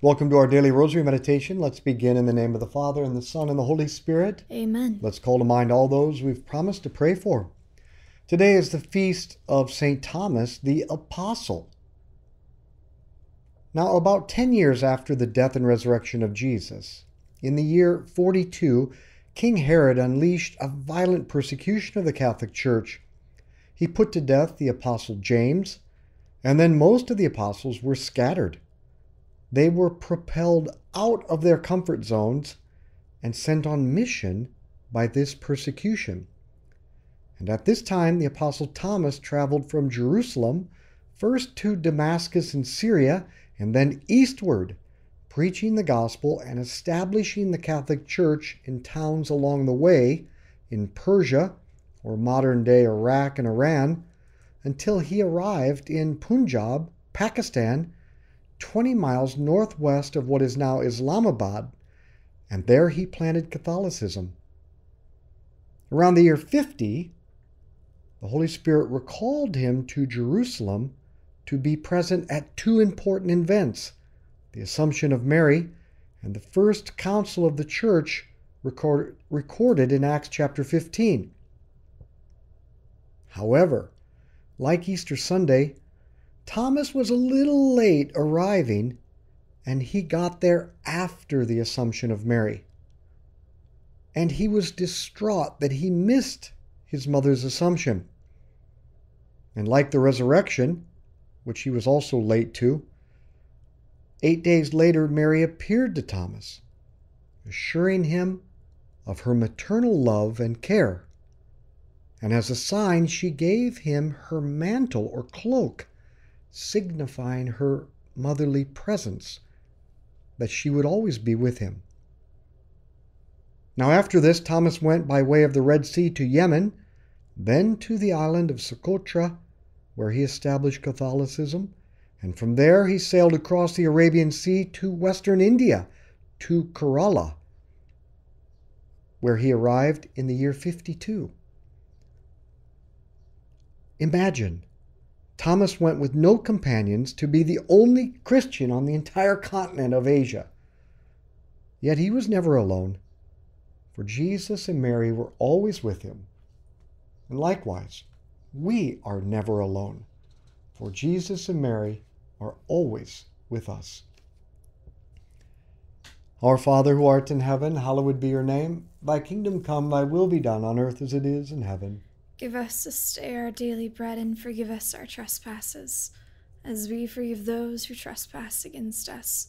Welcome to our daily rosary meditation. Let's begin in the name of the Father, and the Son, and the Holy Spirit. Amen. Let's call to mind all those we've promised to pray for. Today is the feast of St. Thomas the Apostle. Now, about 10 years after the death and resurrection of Jesus, in the year 42, King Herod unleashed a violent persecution of the Catholic Church. He put to death the Apostle James, and then most of the apostles were scattered. They were propelled out of their comfort zones and sent on mission by this persecution. And at this time, the Apostle Thomas traveled from Jerusalem first to Damascus in Syria and then eastward, preaching the gospel and establishing the Catholic Church in towns along the way in Persia or modern day Iraq and Iran until he arrived in Punjab, Pakistan 20 miles northwest of what is now Islamabad, and there he planted Catholicism. Around the year 50, the Holy Spirit recalled him to Jerusalem to be present at two important events the Assumption of Mary and the First Council of the Church record, recorded in Acts chapter 15. However, like Easter Sunday, Thomas was a little late arriving, and he got there after the Assumption of Mary. And he was distraught that he missed his mother's Assumption. And like the resurrection, which he was also late to, eight days later Mary appeared to Thomas, assuring him of her maternal love and care. And as a sign, she gave him her mantle or cloak signifying her motherly presence, that she would always be with him. Now, after this, Thomas went by way of the Red Sea to Yemen, then to the island of Socotra, where he established Catholicism, and from there he sailed across the Arabian Sea to western India, to Kerala, where he arrived in the year 52. Imagine Thomas went with no companions to be the only Christian on the entire continent of Asia. Yet he was never alone, for Jesus and Mary were always with him. And likewise, we are never alone, for Jesus and Mary are always with us. Our Father who art in heaven, hallowed be your name. Thy kingdom come, thy will be done on earth as it is in heaven. Give us this day our daily bread and forgive us our trespasses, as we forgive those who trespass against us.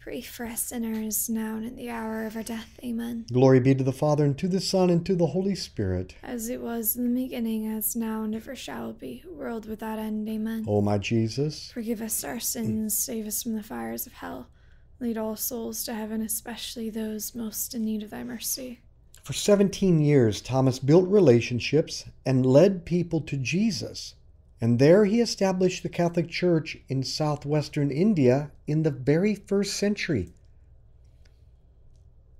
pray for us sinners, now and at the hour of our death. Amen. Glory be to the Father, and to the Son, and to the Holy Spirit. As it was in the beginning, as now, and ever shall be, world without end. Amen. O my Jesus, Forgive us our sins, save us from the fires of hell. Lead all souls to heaven, especially those most in need of thy mercy. for 17 years, Thomas built relationships and led people to Jesus. And there he established the Catholic Church in southwestern India in the very first century.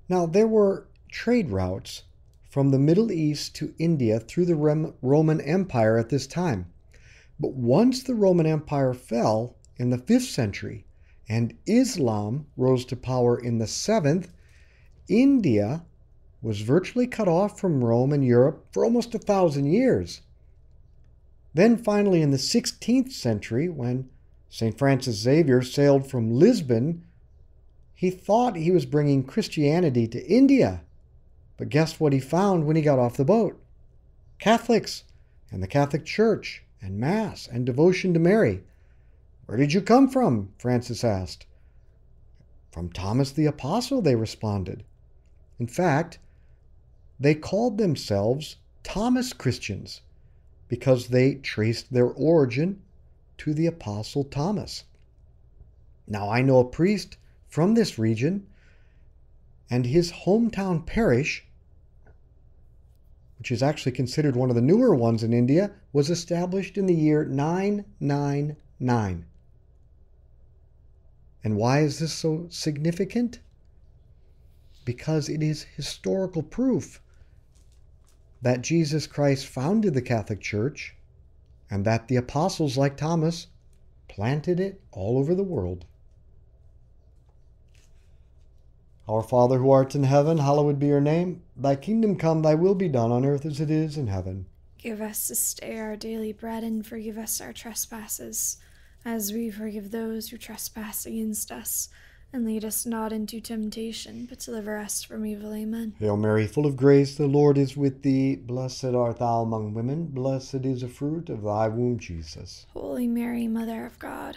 Now, there were trade routes from the Middle East to India through the Roman Empire at this time. But once the Roman Empire fell in the 5th century and Islam rose to power in the 7th, India was virtually cut off from Rome and Europe for almost a thousand years. Then, finally, in the 16th century, when St. Francis Xavier sailed from Lisbon, he thought he was bringing Christianity to India. But guess what he found when he got off the boat? Catholics and the Catholic Church and Mass and devotion to Mary. Where did you come from? Francis asked. From Thomas the Apostle, they responded. In fact, they called themselves Thomas Christians because they traced their origin to the Apostle Thomas. Now, I know a priest from this region, and his hometown parish, which is actually considered one of the newer ones in India, was established in the year 999. And why is this so significant? Because it is historical proof that Jesus Christ founded the Catholic Church and that the apostles, like Thomas, planted it all over the world. Our Father who art in heaven, hallowed be your name. Thy kingdom come, thy will be done on earth as it is in heaven. Give us this day our daily bread, and forgive us our trespasses, as we forgive those who trespass against us. And lead us not into temptation, but deliver us from evil. Amen. Hail Mary, full of grace, the Lord is with thee. Blessed art thou among women, blessed is the fruit of thy womb, Jesus. Holy Mary, Mother of God,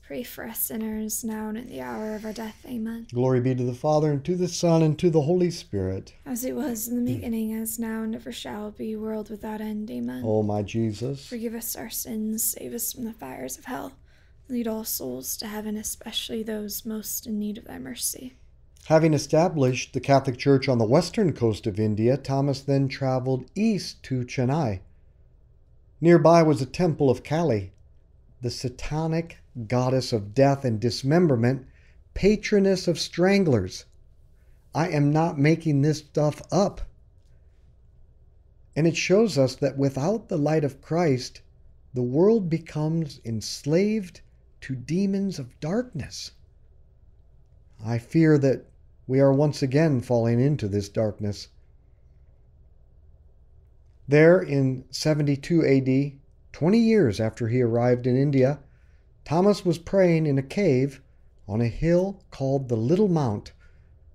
pray for us sinners, now and at the hour of our death. Amen. Glory be to the Father, and to the Son, and to the Holy Spirit. As it was in the beginning, as now, and ever shall be, world without end. Amen. O my Jesus. Forgive us our sins, save us from the fires of hell. Lead all souls to heaven, especially those most in need of thy mercy. Having established the Catholic Church on the western coast of India, Thomas then traveled east to Chennai. Nearby was a temple of Kali, the satanic goddess of death and dismemberment, patroness of stranglers. I am not making this stuff up. And it shows us that without the light of Christ, the world becomes enslaved to demons of darkness. I fear that we are once again falling into this darkness. There in 72 AD, 20 years after he arrived in India, Thomas was praying in a cave on a hill called the Little Mount,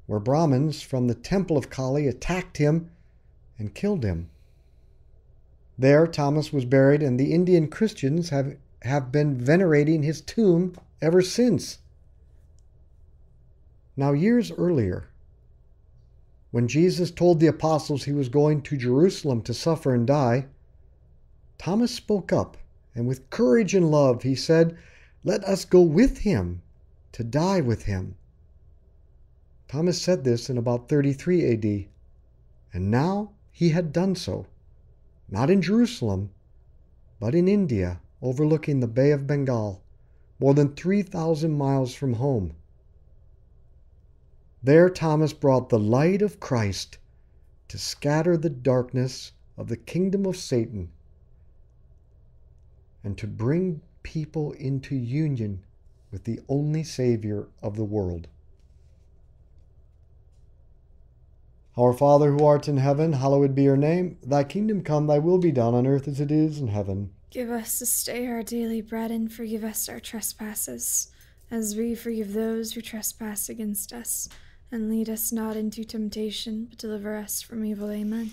where Brahmins from the temple of Kali attacked him and killed him. There, Thomas was buried, and the Indian Christians have, have been venerating his tomb ever since. Now, years earlier, when Jesus told the apostles he was going to Jerusalem to suffer and die, Thomas spoke up, and with courage and love, he said, Let us go with him to die with him. Thomas said this in about 33 AD, and now he had done so, not in Jerusalem, but in India, overlooking the Bay of Bengal, more than 3,000 miles from home. There Thomas brought the light of Christ to scatter the darkness of the kingdom of Satan and to bring people into union with the only Savior of the world. Our Father who art in heaven, hallowed be your name. Thy kingdom come, thy will be done on earth as it is in heaven. Give us this day our daily bread and forgive us our trespasses, as we forgive those who trespass against us and lead us not into temptation, but deliver us from evil. Amen.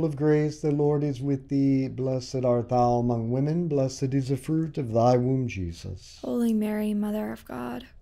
of grace, the Lord is with thee. Blessed art thou among women, blessed is the fruit of thy womb, Jesus. Holy Mary, Mother of God,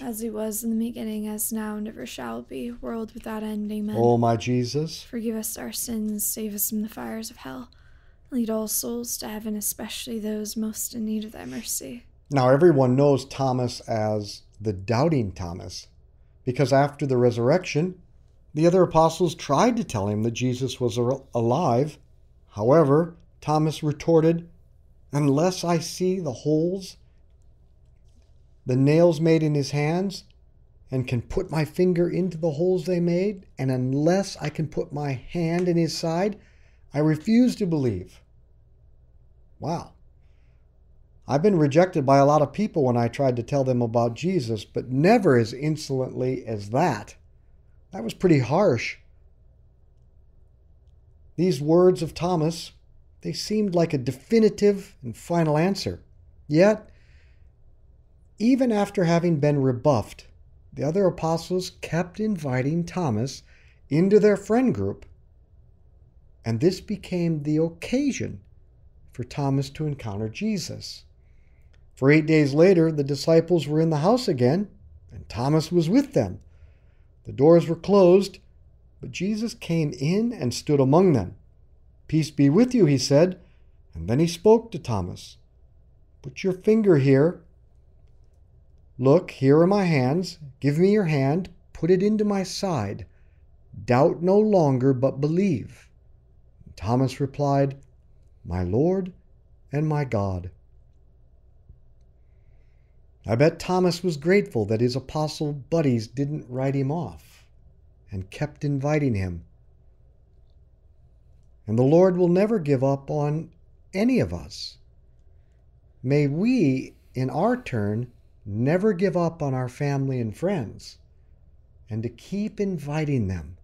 As it was in the beginning, as now, and ever shall be, world without end. Amen. O my Jesus, Forgive us our sins, save us from the fires of hell. Lead all souls to heaven, especially those most in need of thy mercy. Now, everyone knows Thomas as the doubting Thomas, because after the resurrection, the other apostles tried to tell him that Jesus was alive. However, Thomas retorted, Unless I see the holes, the nails made in his hands, and can put my finger into the holes they made, and unless I can put my hand in his side, I refuse to believe. Wow. I've been rejected by a lot of people when I tried to tell them about Jesus, but never as insolently as that. That was pretty harsh. These words of Thomas, they seemed like a definitive and final answer. Yet, even after having been rebuffed, the other apostles kept inviting Thomas into their friend group. and this became the occasion for Thomas to encounter Jesus. For eight days later, the disciples were in the house again, and Thomas was with them. The doors were closed, but Jesus came in and stood among them. Peace be with you, he said, and then he spoke to Thomas. Put your finger here. Look, here are my hands. Give me your hand. Put it into my side. Doubt no longer, but believe. Thomas replied, My Lord and my God. I bet Thomas was grateful that his apostle buddies didn't write him off and kept inviting him. And the Lord will never give up on any of us. May we, in our turn, never give up on our family and friends and to keep inviting them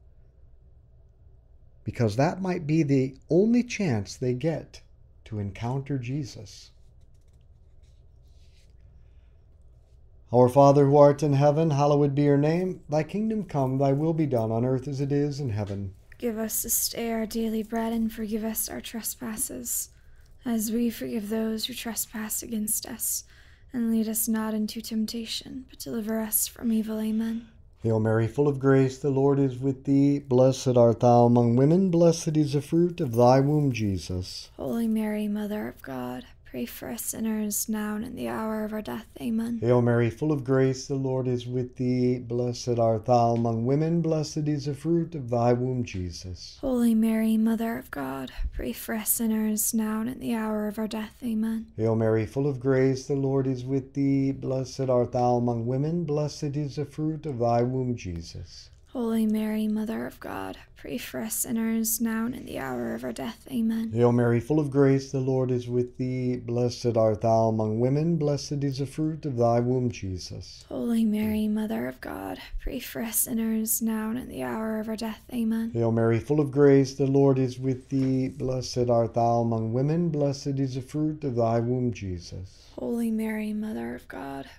because that might be the only chance they get to encounter Jesus. Our Father who art in heaven, hallowed be your name. Thy kingdom come, thy will be done on earth as it is in heaven. Give us this day our daily bread and forgive us our trespasses, as we forgive those who trespass against us. And lead us not into temptation, but deliver us from evil. Amen. Hail Mary, full of grace, the Lord is with thee. Blessed art thou among women, blessed is the fruit of thy womb, Jesus. Holy Mary, Mother of God, pray for us sinners now and in the hour of our death. Amen. Hail Mary, full of grace, the Lord is with thee. Blessed art thou among women, blessed is the fruit of thy womb, Jesus. Holy Mary, Mother of God, pray for us sinners now and in the hour of our death. Amen. Hail Mary, full of grace, the Lord is with thee. Blessed art thou among women, blessed is the fruit of thy womb, Jesus. Holy Mary, Mother of God, pray for us sinners now and in the hour of our death. Amen. Hail Mary, full of grace, the Lord is with thee. Blessed art thou among women, blessed is the fruit of thy womb, Jesus. Holy Mary, Mother of God, pray for us sinners now and in the hour of our death. Amen. Hail Mary, full of grace, the Lord is with thee. Blessed art thou among women, blessed is the fruit of thy womb, Jesus. Holy Mary, Mother of God,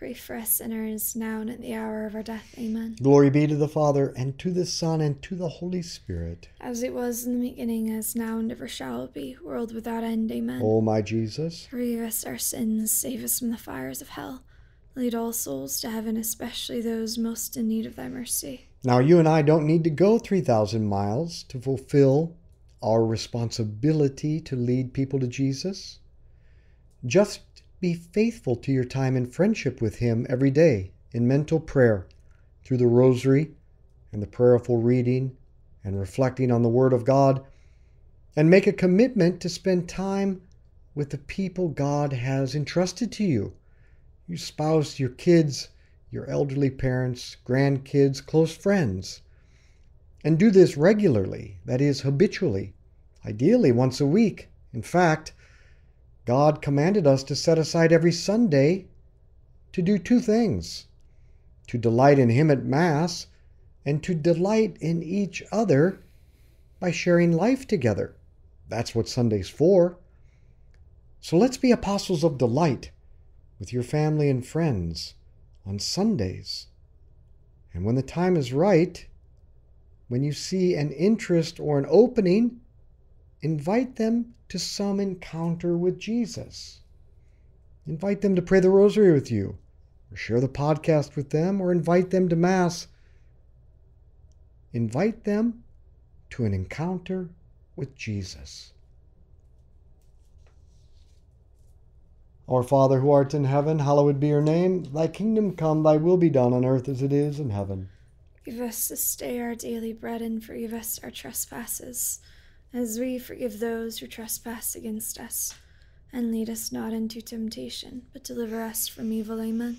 pray for us sinners now and at the hour of our death. Amen. Glory be to the Father, and to the Son, and to the Holy Spirit. As it was in the beginning, as now, and ever shall be, world without end. Amen. O my Jesus, Forgive us our sins, save us from the fires of hell. Lead all souls to heaven, especially those most in need of thy mercy. now you and I don't need to go 3,000 miles to fulfill our responsibility to lead people to Jesus. Just be faithful to your time in friendship with Him every day in mental prayer, through the rosary and the prayerful reading and reflecting on the Word of God, and make a commitment to spend time with the people God has entrusted to you your spouse, your kids, your elderly parents, grandkids, close friends. And do this regularly, that is, habitually, ideally once a week. In fact, God commanded us to set aside every Sunday to do two things to delight in Him at Mass and to delight in each other by sharing life together. That's what Sunday's for. So let's be apostles of delight with your family and friends on Sundays. And when the time is right, when you see an interest or an opening, invite them to some encounter with Jesus. Invite them to pray the rosary with you, or share the podcast with them, or invite them to Mass. Invite them to an encounter with Jesus. Our Father who art in heaven, hallowed be your name. Thy kingdom come, thy will be done on earth as it is in heaven. Give us this day our daily bread and forgive us our trespasses, as we forgive those who trespass against us. And lead us not into temptation, but deliver us from evil. Amen.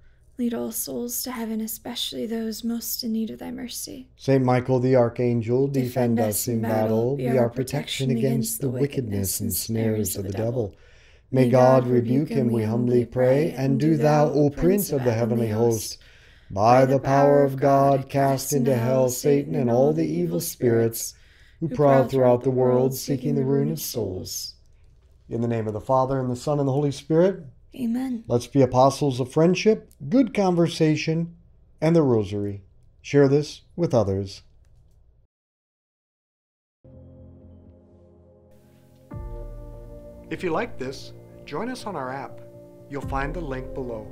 Lead all souls to heaven, especially those most in need of thy mercy. Saint Michael the Archangel, defend us in battle, be our protection against the wickedness and snares of the devil. May God rebuke him, we humbly pray, and do thou, O Prince of the heavenly host, by the power of God, cast into hell Satan and all the evil spirits who prowl throughout the world seeking the ruin of souls. In the name of the Father, and the Son, and the Holy Spirit, Amen. let's be apostles of friendship, good conversation, and the rosary. Share this with others. If you like this, join us on our app. You'll find the link below.